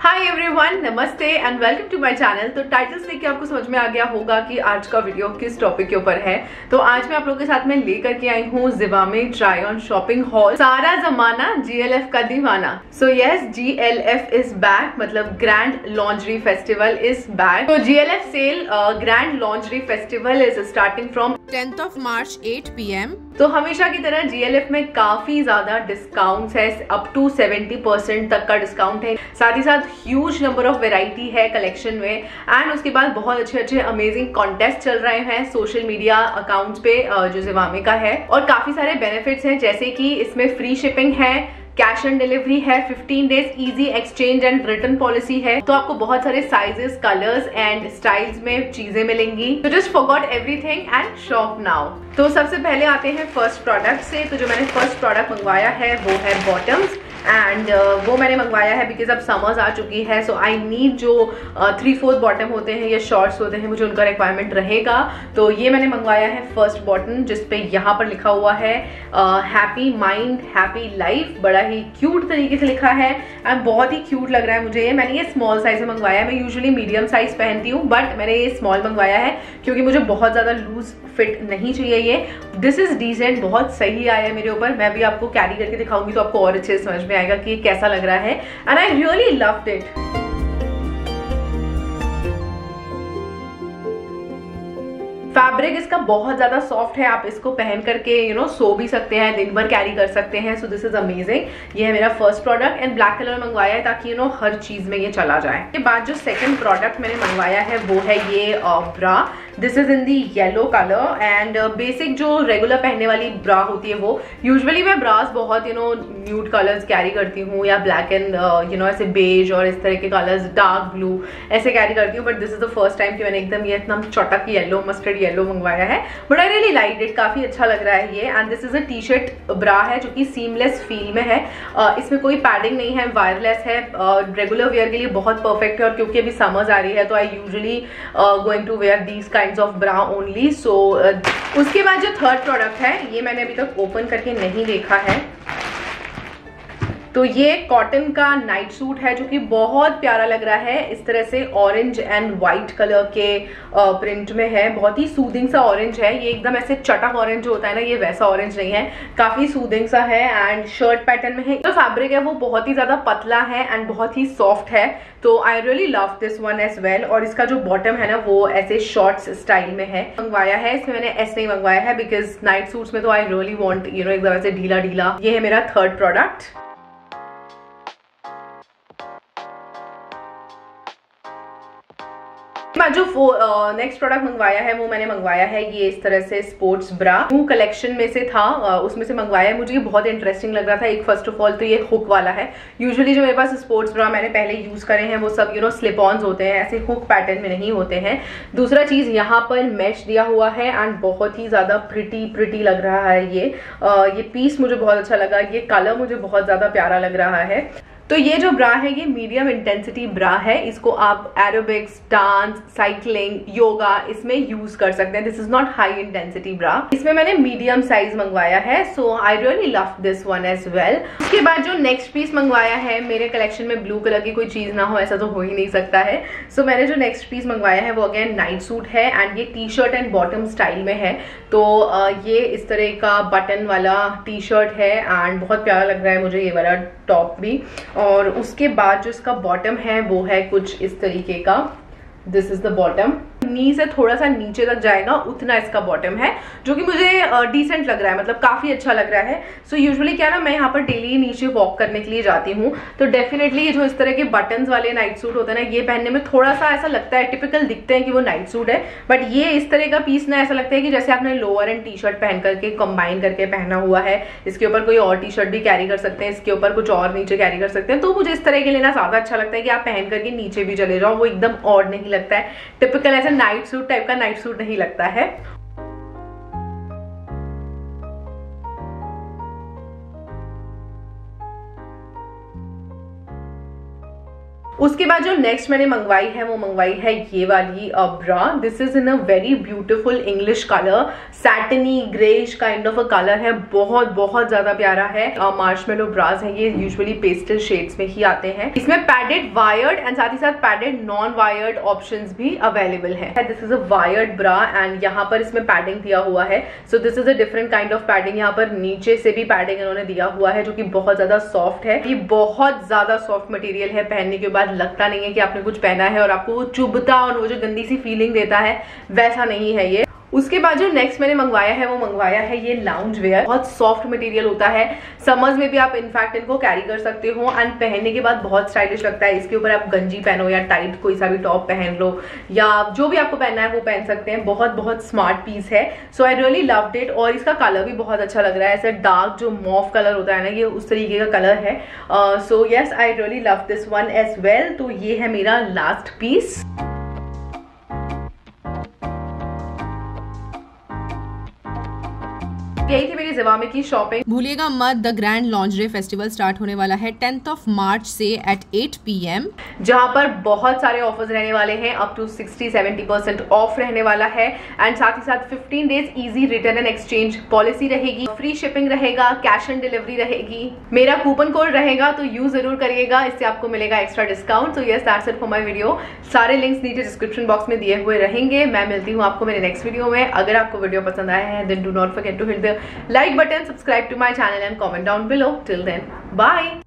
हाय everyone नमस्ते and welcome to my channel तो title से आपको समझ में आ गया होगा कि आज का वीडियो किस टॉपिक के ऊपर है। तो आज मैं आप लोगों के साथ में लेकर के आई हूँ Zivame try on shopping haul सारा जमाना जीएलएफ का दीवाना। So yes GLF is back मतलब grand lingerie festival is back तो GLF sale grand lingerie festival is starting from tenth of March 8 PM तो हमेशा की तरह जीएलएफ में काफ़ी ज़्यादा डिस्काउंट्स है अप टू 70 परसेंट तक का डिस्काउंट है। साथ ही साथ ह्यूज नंबर ऑफ़ वेराइटी है कलेक्शन में। एंड उसके बाद बहुत अच्छे अच्छे अमेजिंग कॉन्टेस्ट चल रहे हैं सोशल मीडिया अकाउंट पे जो जिवामे का है। और काफ़ी सारे बेनिफिट्स हैं, जैसे कि इसमें फ्री शिपिंग है कैश ऑन डिलीवरी है 15 days easy exchange and return policy है। तो आपको बहुत सारे साइजेस कलर्स एंड स्टाइल्स में चीज़ें मिलेंगी। तो just forgot everything and shop now तो सबसे पहले आते हैं फ़र्स्ट प्रोडक्ट से। तो जो मैंने फ़र्स्ट प्रोडक्ट मंगवाया है, वो है बॉटम्स एंड uh, वो मैंने मंगवाया है बिकॉज़ अब समर्स आ चुकी है सो आई नीड जो थ्री फोर्थ बॉटम होते हैं या शॉर्ट्स होते हैं मुझे उनका रिक्वायरमेंट रहेगा। तो ये मैंने मंगवाया है फ़र्स्ट बॉटम जिसपे यहाँ पर लिखा हुआ है हैप्पी माइंड हैप्पी लाइफ बड़ा ही क्यूट तरीके से लिखा है। एंड बहुत ही क्यूट लग रहा है मुझे ये। मैंने ये स्मॉल साइज़ में मंगवाया है। मैं यूजली मीडियम साइज़ पहनती हूँ बट मैंने ये स्मॉल मंगवाया है क्योंकि मुझे बहुत ज़्यादा लूज फिट नहीं चाहिए ये। दिस इज़ डिसेंट बहुत सही आया है मेरे ऊपर। मैं भी आपको कैरी करके दिखाऊँगी तो आपको और अच्छे से समझ में आएगा कि कैसा लग रहा है। And I really loved it fabric इसका बहुत ज़्यादा सॉफ्ट है, आप इसको पहन करके यू नो सो भी सकते हैं, दिन भर कैरी कर सकते हैं। सो दिस इज़ अमेजिंग ये है मेरा first product and black colour मंगवाया है ताकि यू नो हर चीज़ में ये चला जाए। के बाद जो सेकंड प्रोडक्ट मैंने मंगवाया है, वो है ये bra this is in the yellow colour and basic जो रेगुलर पहनने वाली ब्रा होती है वो यूजली मैं ब्रास बहुत you know nude colours carry करती हूँ या ब्लैक एंड यू नो ऐसे बेज और इस तरह के कलर्स डार्क ब्लू ऐसे कैरी करती हूँ। But this is the first time कि मैंने एकदम ये इतना चौटक येलो मस्टर्ड येलो मंगवाया है। But I really like it काफ़ी अच्छा लग रहा है ये। And this is a T shirt bra है जो कि सीमलेस फील में है। uh, इसमें कोई पैडिंग नहीं है वायरलेस है। रेगुलर uh, वेयर के लिए बहुत परफेक्ट है और क्योंकि अभी समझ आ रही है तो I usually going to wear these kind of bra only so उसके बाद जो थर्ड प्रोडक्ट है ये मैंने अभी तक ओपन करके नहीं देखा है। तो ये कॉटन का नाइट सूट है, जो कि बहुत प्यारा लग रहा है। इस तरह से ऑरेंज एंड व्हाइट कलर के प्रिंट में है। बहुत ही सूदिंग सा ऑरेंज है। ये एकदम ऐसे चटक ऑरेंज जो होता है ना, ये वैसा ऑरेंज नहीं है। काफ़ी सूदिंग सा है एंड शर्ट पैटर्न में है। जो फैब्रिक है, वो बहुत ही ज़्यादा पतला है एंड बहुत ही सॉफ्ट है। तो I really love this one as well और इसका जो बॉटम है ना, वो ऐसे शॉर्ट्स स्टाइल में है। मंगवाया है। इसमें मैंने ऐसे नहीं मंगवाया है बिकॉज़ नाइट सूट्स में तो I really want you know एकदम ऐसे ढीला ढीला ये है मेरा थर्ड प्रोडक्ट मैं जो नेक्स्ट प्रोडक्ट मंगवाया है, वो मैंने मंगवाया है, ये इस तरह से स्पोर्ट्स ब्रा न्यू कलेक्शन में से था उसमें से मंगवाया है। मुझे ये बहुत इंटरेस्टिंग लग रहा था। एक फ़र्स्ट ऑफ़ ऑल तो ये हुक वाला है। यूजुअली जो मेरे पास स्पोर्ट्स ब्रा मैंने पहले यूज़ करे हैं, वो सब यू नो स्लिप ऑन होते हैं, ऐसे हुक पैटर्न में नहीं होते हैं। दूसरा चीज़, यहाँ पर मैश दिया हुआ है एंड बहुत ही ज़्यादा प्रिटी प्रिटी लग रहा है ये। ये पीस मुझे बहुत अच्छा लगा, ये कलर मुझे बहुत ज़्यादा प्यारा लग रहा है। तो ये जो ब्रा है ये मीडियम इंटेंसिटी ब्रा है इसको आप एरोबिक्स डांस साइकिलिंग योगा इसमें यूज़ कर सकते हैं। This is not high intensity bra. इसमें मैंने मीडियम साइज़ मंगवाया है so I really love this one as well उसके बाद जो नेक्स्ट पीस मंगवाया है मेरे कलेक्शन में ब्लू कलर की कोई चीज़ ना हो ऐसा तो हो ही नहीं सकता है। सो so, मैंने जो नेक्स्ट पीस मंगवाया है वो अगेन नाइट सूट है एंड ये T shirt and bottom style में है। तो ये इस तरह का बटन वाला टी शर्ट है एंड बहुत प्यारा लग रहा है मुझे ये वाला टॉप भी। और उसके बाद जो इसका बॉटम है, वो है कुछ इस तरीके का। This is the bottom knee से थोड़ा सा नीचे तक जाएगा उतना इसका बॉटम है जो कि मुझे डिसेंट लग रहा है मतलब काफ़ी अच्छा लग रहा है। सो so, यूजुअली क्या ना मैं यहाँ पर डेली नीचे वॉक करने के लिए जाती हूँ। तो डेफिनेटली जो इस तरह के बटन वाले नाइट सूट होते हैं ना ये पहनने में थोड़ा सा ऐसा लगता है टिपिकल दिखते हैं कि वो नाइट सूट है। बट ये इस तरह का पीस ना ऐसा लगता है कि जैसे आपने लोअर एंड टी शर्ट पहन करके कंबाइन करके पहना हुआ है इसके ऊपर कोई और टी शर्ट भी कैरी कर सकते हैं इसके ऊपर कुछ और नीचे कैरी कर सकते हैं। तो मुझे इस तरह के लेना ज़्यादा अच्छा लगता है कि आप पहन करके नीचे भी चले जाओ वो एकदम और नहीं लगता है। टिपिकल ऐसा नाइट सूट टाइप का नाइट सूट नहीं लगता है। उसके बाद जो नेक्स्ट मैंने मंगवाई है, वो मंगवाई है ये वाली bra this is in a very beautiful English colour satiny greyish kind of a colour है. बहुत बहुत ज़्यादा प्यारा है. मार्च मेलो ब्राज है ये यूजुअली पेस्टल शेड्स में ही आते हैं. इसमें पैडेड वायर्ड एंड साथ ही साथ पैडेड नॉन वायर्ड ऑप्शन भी अवेलेबल है. This is a wired bra and यहाँ पर इसमें पैडिंग दिया हुआ है. So this is a different kind of padding यहाँ पर नीचे से भी पैडिंग इन्होंने दिया हुआ है, जो कि बहुत ज़्यादा सॉफ्ट है. ये बहुत ज़्यादा सॉफ्ट मटेरियल है पहनने के बाद. लगता नहीं है कि आपने कुछ पहना है और आपको वो चुभता और वो जो गंदी सी फीलिंग देता है, वैसा नहीं है ये। उसके बाद जो नेक्स्ट मैंने मंगवाया है, वो मंगवाया है ये लाउंज वेयर बहुत सॉफ्ट मटेरियल होता है। समर्स में भी आप इनफैक्ट इनको कैरी कर सकते हो। एंड पहनने के बाद बहुत स्टाइलिश लगता है। इसके ऊपर आप गंजी पहनो या टाइट कोई सा भी टॉप पहन लो। या जो भी आपको पहनना है, वो पहन सकते हैं। बहुत बहुत स्मार्ट पीस है। So I really love it और इसका कलर भी बहुत अच्छा लग रहा है। ऐसा डार्क जो मॉफ कलर होता है ना, ये उस तरीके का कलर है। So yes I really love this one as well तो ये है मेरा लास्ट पीस यही थी मेरी जिवामे की शॉपिंग भूलिएगा मत the grand lingerie festival start होने वाला है टेंथ ऑफ़ मार्च से एट 8 पीएम। जहाँ पर बहुत सारे ऑफर्स रहने वाले हैं अप टू 60 70 परसेंट ऑफ़ रहने वाला है। एंड साथ ही साथ 15 days easy return and exchange policy रहेगी। फ्री शिपिंग रहेगा कैश ऑन डिलीवरी रहेगी। मेरा कूपन कोड रहेगा तो यूज़ ज़रूर करिएगा। इससे आपको मिलेगा एक्स्ट्रा डिस्काउंट तो yes that's it for my video सारे लिंक्स नीचे डिस्क्रिप्शन बॉक्स में दिए हुए रहेंगे। मैं मिलती हूँ आपको मेरे नेक्स्ट वीडियो में। अगर आपको वीडियो पसंद आया है then do not forget to hit the like button subscribe to my channel and comment down below. Till then bye